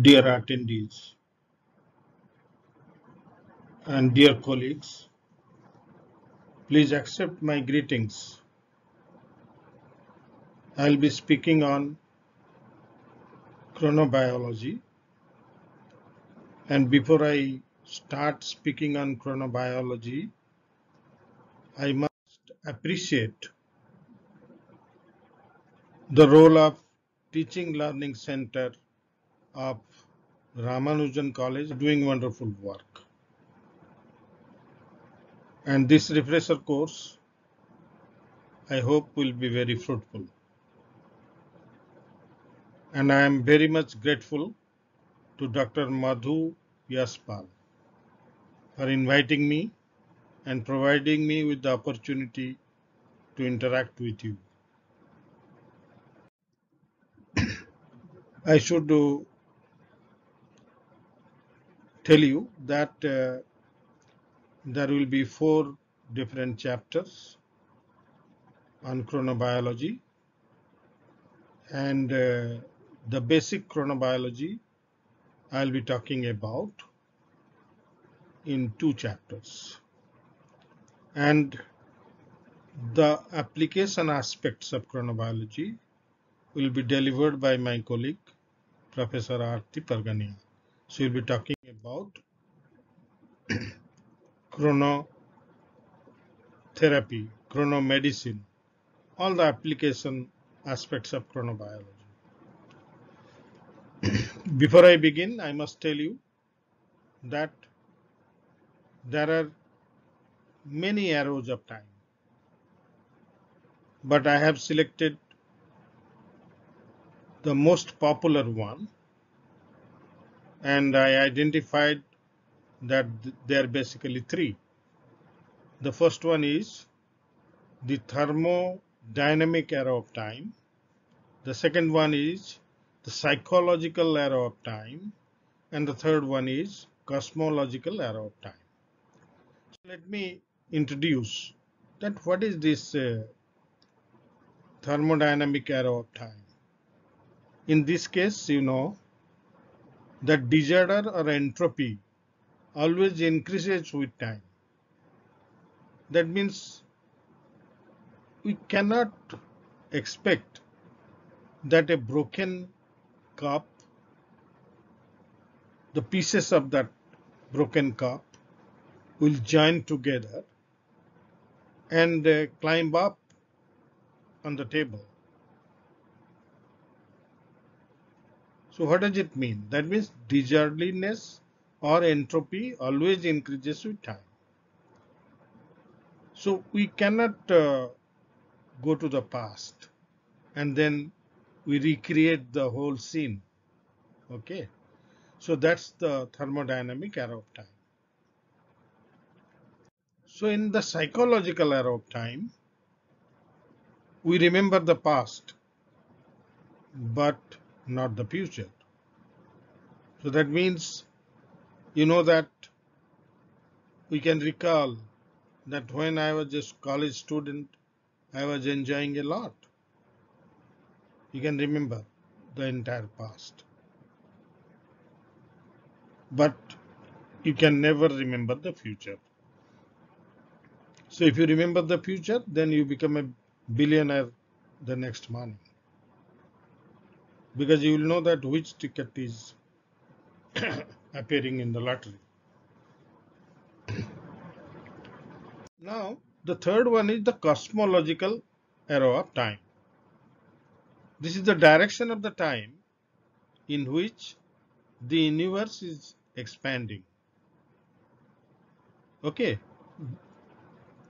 Dear attendees and dear colleagues, please accept my greetings. I'll be speaking on chronobiology. And before I start speaking on chronobiology, I must appreciate the role of Teaching Learning Center of Ramanujan College doing wonderful work. And this refresher course, I hope will be very fruitful. And I am very much grateful to Dr. Madhu Yaspal for inviting me and providing me with the opportunity to interact with you. I should uh, tell you that uh, there will be four different chapters on chronobiology and uh, the basic chronobiology I'll be talking about in two chapters and the application aspects of chronobiology will be delivered by my colleague Professor Arti Parganiha. So we'll be talking about chronotherapy, chronomedicine, all the application aspects of chronobiology. Before I begin, I must tell you that there are many arrows of time, but I have selected the most popular one and I identified that there are basically three. The first one is the thermodynamic arrow of time. The second one is the psychological arrow of time. And the third one is cosmological arrow of time. So let me introduce that what is this uh, thermodynamic arrow of time. In this case, you know, that disorder or entropy always increases with time. That means we cannot expect that a broken cup, the pieces of that broken cup will join together and uh, climb up on the table. So what does it mean? That means disorderliness or entropy always increases with time. So we cannot uh, go to the past and then we recreate the whole scene. Okay. So that's the thermodynamic arrow of time. So in the psychological arrow of time, we remember the past, but not the future. So that means you know that we can recall that when I was a college student, I was enjoying a lot. You can remember the entire past. But you can never remember the future. So if you remember the future, then you become a billionaire the next morning because you will know that which ticket is appearing in the lottery. Now, the third one is the cosmological arrow of time. This is the direction of the time in which the universe is expanding. Okay.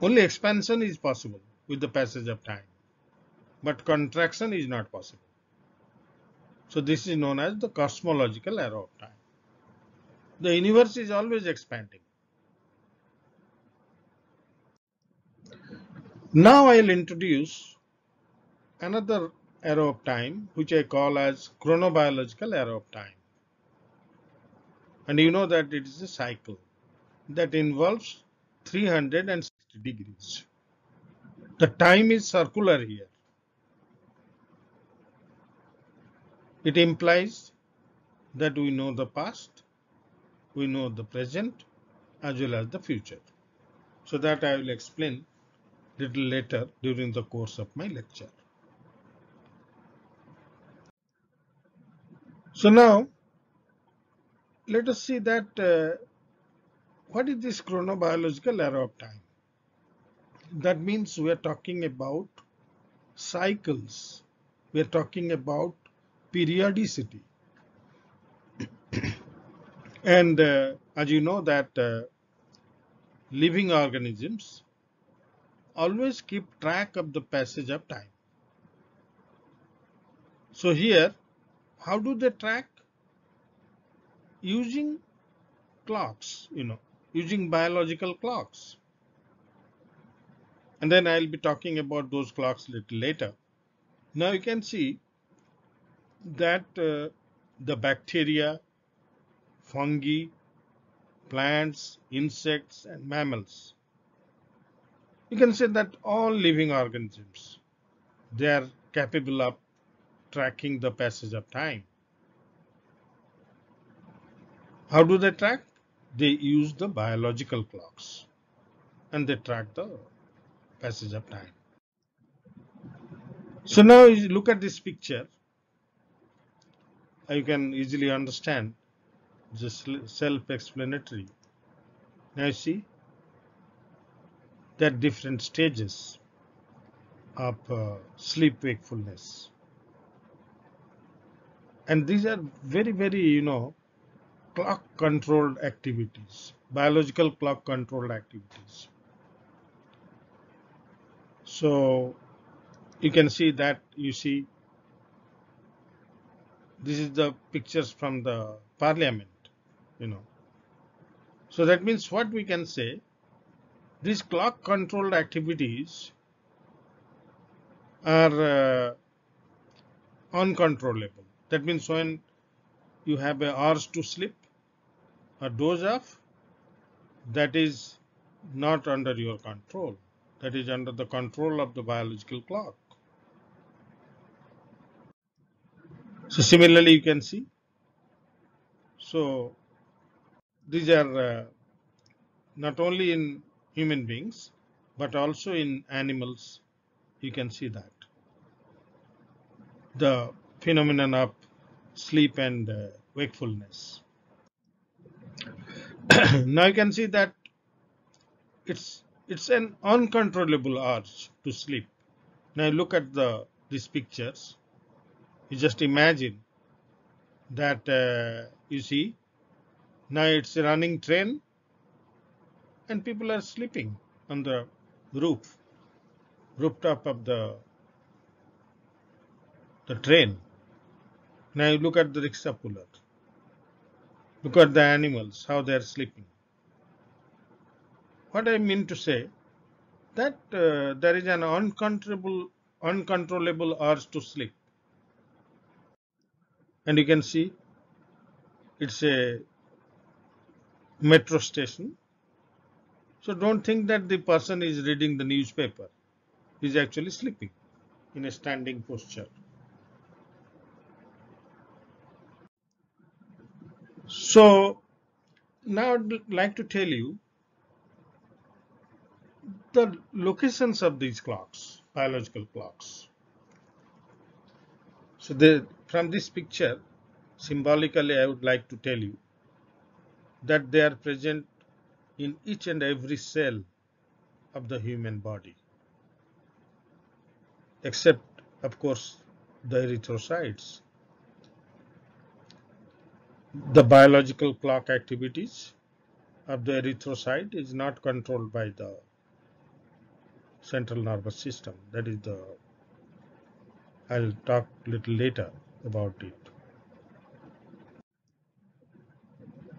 Only expansion is possible with the passage of time, but contraction is not possible. So this is known as the cosmological arrow of time. The universe is always expanding. Now I'll introduce another arrow of time which I call as chronobiological arrow of time. And you know that it is a cycle that involves 360 degrees. The time is circular here. It implies that we know the past, we know the present as well as the future. So that I will explain little later during the course of my lecture. So now let us see that uh, what is this chronobiological era of time? That means we are talking about cycles. We are talking about periodicity. and uh, as you know that uh, living organisms always keep track of the passage of time. So here, how do they track? Using clocks, you know, using biological clocks. And then I'll be talking about those clocks a little later. Now you can see that uh, the bacteria, fungi, plants, insects, and mammals. You can say that all living organisms, they are capable of tracking the passage of time. How do they track? They use the biological clocks and they track the passage of time. So now you look at this picture, you can easily understand just self-explanatory. Now you see that different stages of uh, sleep wakefulness. And these are very, very, you know, clock controlled activities, biological clock controlled activities. So you can see that you see this is the pictures from the parliament you know. So that means what we can say, these clock controlled activities are uh, uncontrollable. That means when you have a hours to sleep a doze off, that is not under your control. That is under the control of the biological clock. So similarly, you can see. So these are uh, not only in human beings but also in animals. You can see that. The phenomenon of sleep and uh, wakefulness. Now you can see that it's it's an uncontrollable urge to sleep. Now look at the these pictures you just imagine that uh, you see now it's a running train and people are sleeping on the roof, rooftop of the the train. Now you look at the rickshaw puller. Look at the animals, how they are sleeping. What I mean to say, that uh, there is an uncontrollable, uncontrollable urge to sleep. And you can see it's a metro station. So don't think that the person is reading the newspaper. he's actually sleeping in a standing posture. So now I'd like to tell you the locations of these clocks, biological clocks. So the, from this picture, symbolically I would like to tell you that they are present in each and every cell of the human body except of course the erythrocytes. The biological clock activities of the erythrocyte is not controlled by the central nervous system. That is the I'll talk little later about it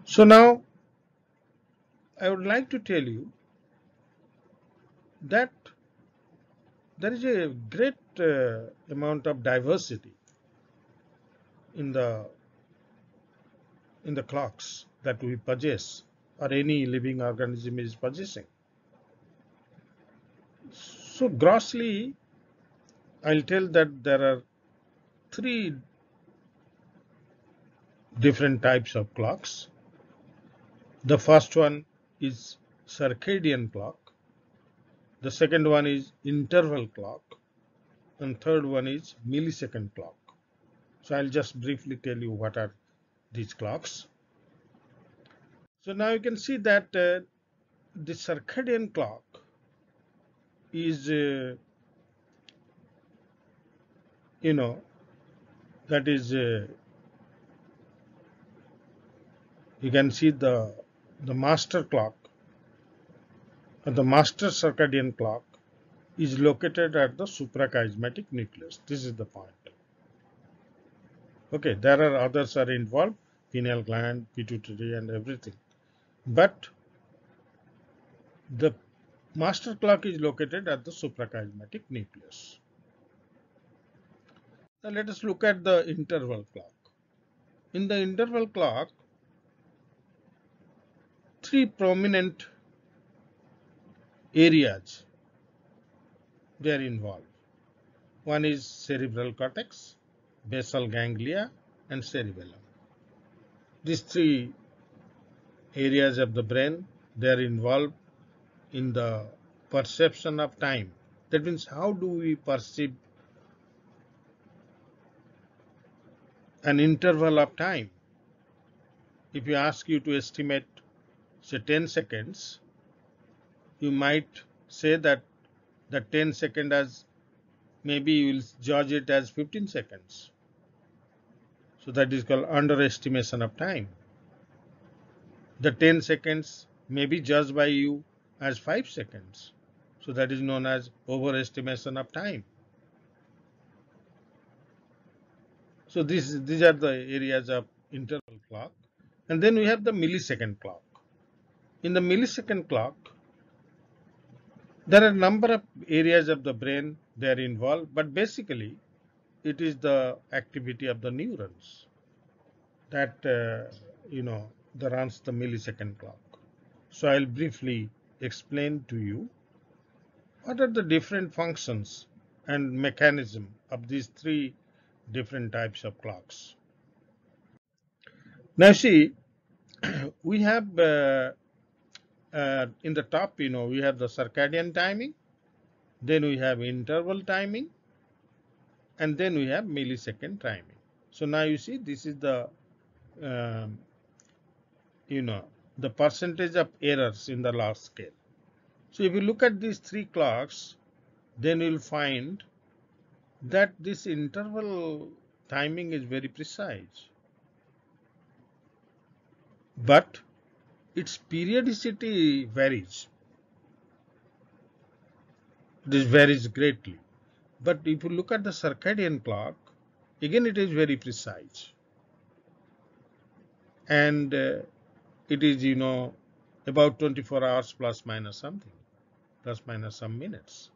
So now I would like to tell you that there is a great uh, amount of diversity in the in the clocks that we possess or any living organism is possessing. So grossly I'll tell that there are three different types of clocks. The first one is circadian clock. The second one is interval clock. And third one is millisecond clock. So I'll just briefly tell you what are these clocks. So now you can see that uh, the circadian clock is, uh, you know, that is, uh, you can see the the master clock the master circadian clock is located at the suprachiasmatic nucleus. This is the point. Okay, there are others are involved, pineal gland, pituitary and everything. But the master clock is located at the suprachiasmatic nucleus. Now let us look at the interval clock. In the interval clock, three prominent areas they are involved. One is cerebral cortex, basal ganglia and cerebellum. These three areas of the brain they are involved in the perception of time. That means how do we perceive an interval of time? If you ask you to estimate say 10 seconds, you might say that the 10 second as maybe you will judge it as 15 seconds. So that is called underestimation of time. The 10 seconds may be judged by you as 5 seconds. So that is known as overestimation of time. So this, these are the areas of interval clock. And then we have the millisecond clock. In the millisecond clock, there are a number of areas of the brain they are involved, but basically it is the activity of the neurons that uh, you know that runs the millisecond clock. So I'll briefly explain to you what are the different functions and mechanism of these three different types of clocks. Now see, we have uh, uh, in the top, you know, we have the circadian timing, then we have interval timing, and then we have millisecond timing. So now you see this is the, um, you know, the percentage of errors in the log scale. So if you look at these three clocks, then you'll find that this interval timing is very precise. But its periodicity varies. This varies greatly. But if you look at the circadian clock, again it is very precise. And uh, it is, you know, about 24 hours plus minus something, plus minus some minutes.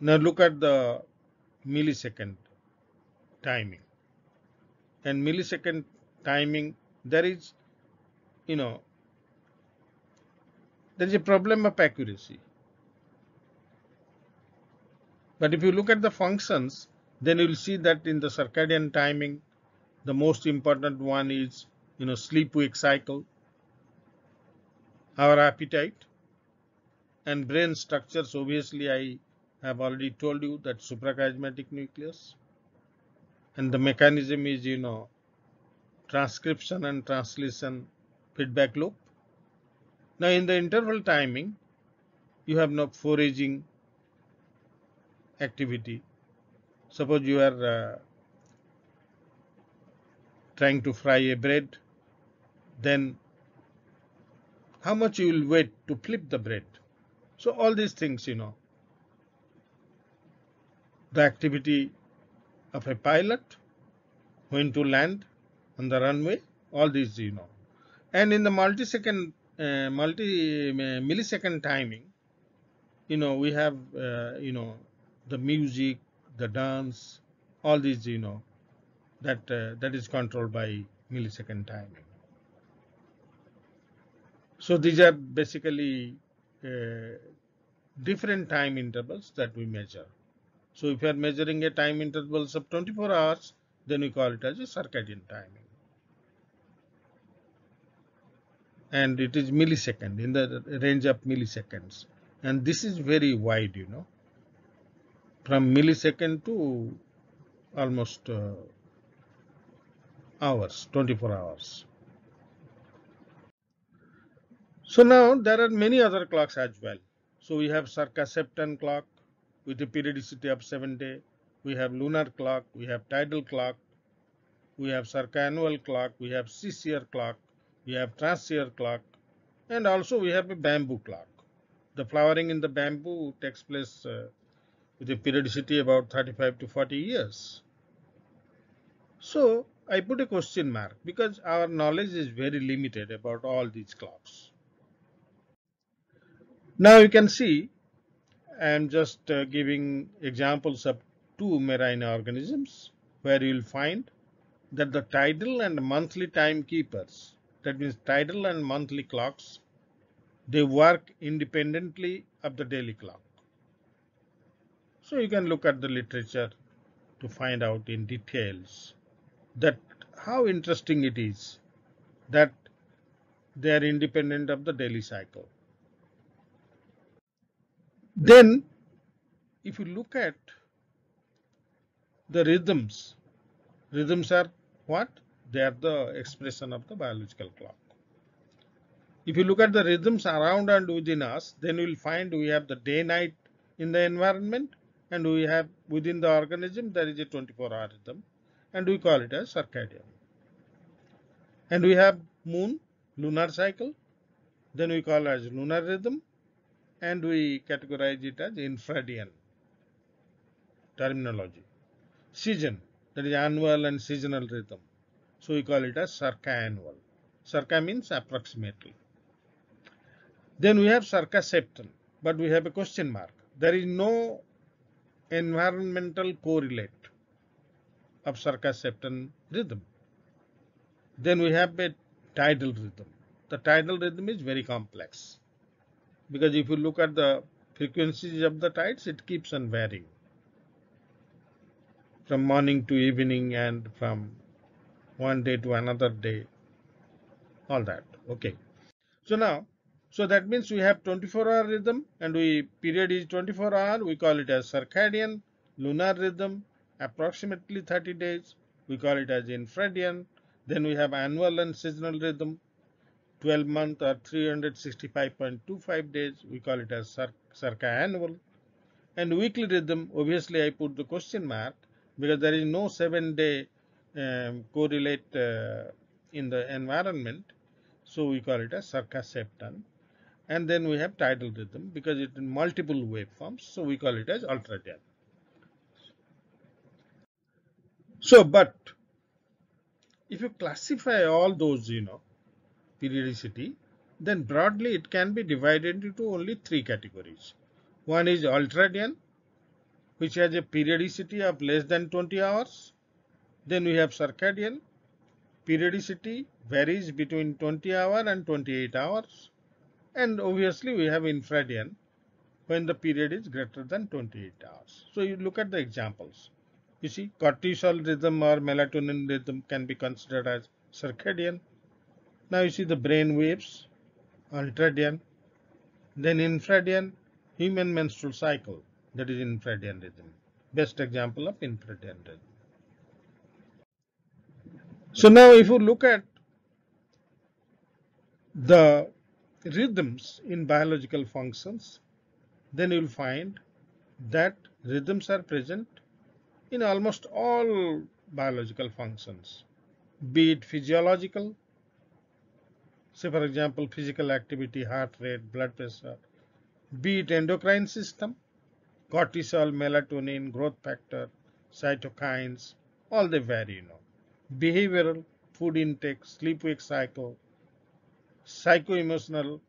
Now look at the millisecond timing. And millisecond timing, there is you know, there is a problem of accuracy. But if you look at the functions, then you will see that in the circadian timing, the most important one is, you know, sleep-wake cycle, our appetite, and brain structures. Obviously, I have already told you that suprachiasmatic nucleus, and the mechanism is, you know, transcription and translation feedback loop. Now in the interval timing, you have no foraging activity. Suppose you are uh, trying to fry a bread, then how much you will wait to flip the bread. So all these things, you know, the activity of a pilot, when to land on the runway, all these, you know. And in the multi-second, uh, multi uh, millisecond timing, you know, we have, uh, you know, the music, the dance, all these, you know, that uh, that is controlled by millisecond timing. So these are basically uh, different time intervals that we measure. So if you are measuring a time intervals of 24 hours, then we call it as a circadian timing. And it is millisecond in the range of milliseconds. And this is very wide, you know, from millisecond to almost uh, hours, 24 hours. So now there are many other clocks as well. So we have circa-septan clock with a periodicity of 7 day. We have lunar clock, we have tidal clock, we have circa-annual clock, we have six year clock, we have trans-year clock, and also we have a bamboo clock. The flowering in the bamboo takes place uh, with a periodicity about 35 to 40 years. So I put a question mark because our knowledge is very limited about all these clocks. Now you can see I am just uh, giving examples of two marine organisms where you will find that the tidal and monthly timekeepers, that means tidal and monthly clocks, they work independently of the daily clock. So you can look at the literature to find out in details that how interesting it is that they are independent of the daily cycle. Then, if you look at the rhythms, rhythms are what? They are the expression of the biological clock. If you look at the rhythms around and within us, then you will find we have the day-night in the environment and we have within the organism there is a 24 hour rhythm and we call it as circadian. And we have moon, lunar cycle, then we call as lunar rhythm and we categorize it as infradian terminology. Season, that is annual and seasonal rhythm. So we call it as circa-annual. Circa means approximately. Then we have circa-septan, but we have a question mark. There is no environmental correlate of circa-septan rhythm. Then we have a tidal rhythm. The tidal rhythm is very complex because if you look at the frequencies of the tides it keeps on varying from morning to evening and from one day to another day all that okay. So now so that means we have 24 hour rhythm and we period is 24 hour we call it as circadian lunar rhythm approximately 30 days we call it as infradian. Then we have annual and seasonal rhythm 12 month or 365.25 days we call it as circa annual and weekly rhythm obviously I put the question mark because there is no seven day um, correlate uh, in the environment so we call it as circa septan and then we have tidal rhythm because it in multiple waveforms so we call it as ultradian so but if you classify all those you know periodicity, then broadly it can be divided into only three categories. One is ultradian, which has a periodicity of less than 20 hours. Then we have circadian, periodicity varies between 20 hour and 28 hours. And obviously we have infradian, when the period is greater than 28 hours. So you look at the examples. You see cortisol rhythm or melatonin rhythm can be considered as circadian now you see the brain waves, ultradian, then infradian, human menstrual cycle, that is infradian rhythm. Best example of infradian rhythm. So now if you look at the rhythms in biological functions, then you will find that rhythms are present in almost all biological functions, be it physiological, say for example physical activity heart rate blood pressure be it endocrine system cortisol melatonin growth factor cytokines all they vary you know behavioral food intake sleep wake cycle psycho-emotional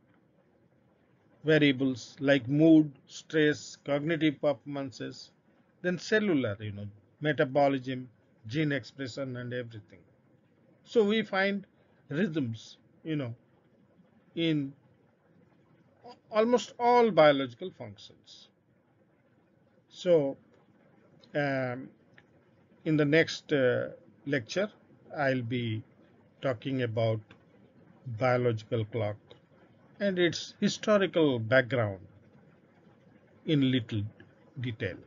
variables like mood stress cognitive performances then cellular you know metabolism gene expression and everything so we find rhythms you know in almost all biological functions. So um, in the next uh, lecture, I'll be talking about biological clock and its historical background in little detail.